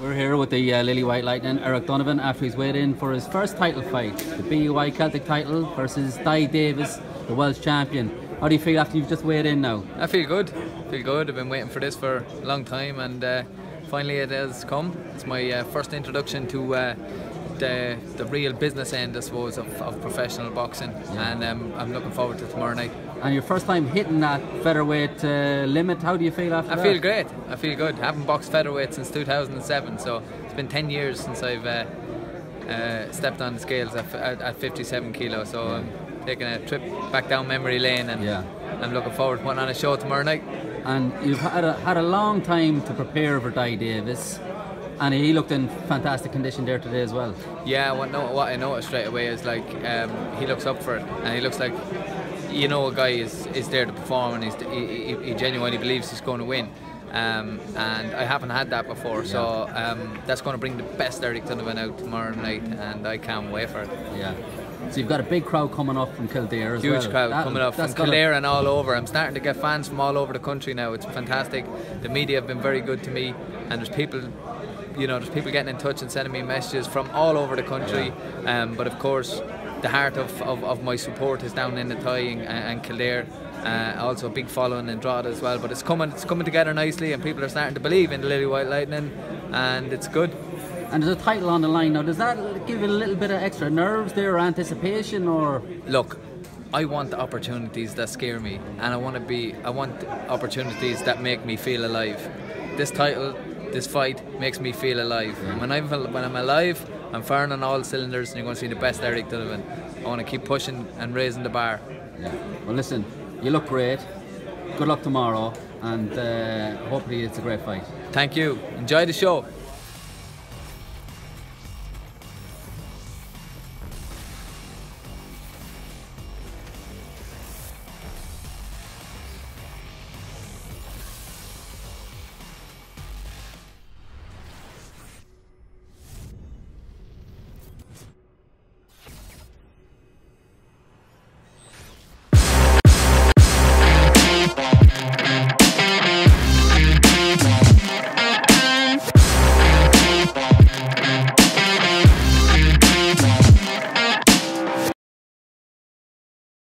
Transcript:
We're here with the uh, Lily White Lightning, Eric Donovan, after he's weighed in for his first title fight, the BUI Celtic title versus Dai Davies, the Welsh champion. How do you feel after you've just weighed in now? I feel good. I feel good. I've been waiting for this for a long time, and uh, finally it has come. It's my uh, first introduction to uh, the the real business end, I suppose, of, of professional boxing, Yeah. and um, I'm looking forward to tomorrow night. And your first time hitting that featherweight uh, limit, how do you feel after I that? feel great. I feel good. I haven't boxed featherweight since 2007, so it's been 10 years since I've uh, uh, stepped on the scales at, at, at 57 kilos. So I'm taking a trip back down memory lane, and Yeah. I'm looking forward to putting on a show tomorrow night. And you've had a, had a long time to prepare for Dai Davies, and he looked in fantastic condition there today as well. Yeah, what, no, what I noticed straight away is like um, he looks up for it, and he looks like you know a guy is, is there to perform, and he's, he, he, he genuinely believes he's going to win. Um, and I haven't had that before, so um, that's going to bring the best Eric Donovan out tomorrow night, and I can't wait for it. Yeah. So you've got a big crowd coming up from Kildare as Huge well. crowd That- coming up from Kildare and all over. I'm starting to get fans from all over the country now. It's fantastic. The media have been very good to me, and there's people, you know, there's people getting in touch and sending me messages from all over the country. Um, but of course, the heart of, of, of my support is down in Athy and, and Kildare. Uh, also a big following in Drogheda as well. But it's coming, it's coming together nicely, and people are starting to believe in the Lily White Lightning, and it's good. And there's a title on the line now. Does that give it a little bit of extra nerves there, or anticipation, or look i want the opportunities that scare me and i want to be i want opportunities that make me feel alive this title this fight makes me feel alive when i'm when i'm alive i'm firing on all cylinders and you're going to see the best eric donovan i want to keep pushing and raising the bar Yeah. Well, listen, you look great. Good luck tomorrow, and uh, hopefully it's a great fight. thank you enjoy the show